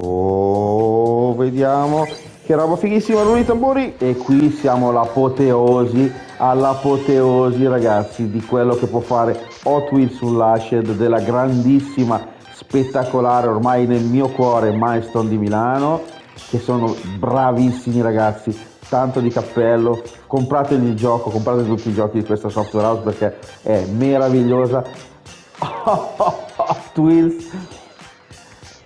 Oh, vediamo. Che roba fighissima, lui i tamburi. E qui siamo all'apoteosi, all'apoteosi ragazzi, di quello che può fare Hot Wheels Unlashed, della grandissima, spettacolare, ormai nel mio cuore, Milestone di Milano, che sono bravissimi ragazzi, tanto di cappello, comprateli il gioco, comprate tutti i giochi di questa software house perché è meravigliosa. Hot Wheels,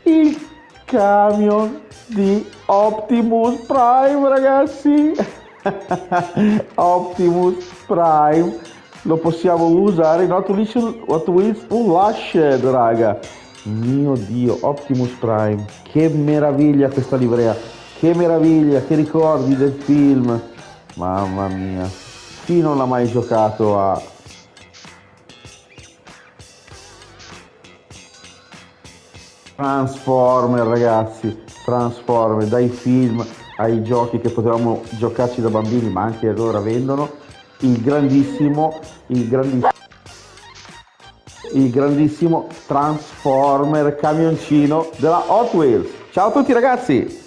il camion di Optimus Prime ragazzi. Optimus Prime lo possiamo usare in Hot Wheels, Hot Wheels Unlashed raga. Mio dio Optimus Prime. Che meraviglia questa livrea. Che meraviglia che ricordi del film. Mamma mia. Chi non ha mai giocato a Transformer ragazzi, Transformer, dai film ai giochi che potevamo giocarci da bambini ma anche allora vendono, il grandissimo, il grandissimo, il grandissimo Transformer camioncino della Hot Wheels. Ciao a tutti ragazzi!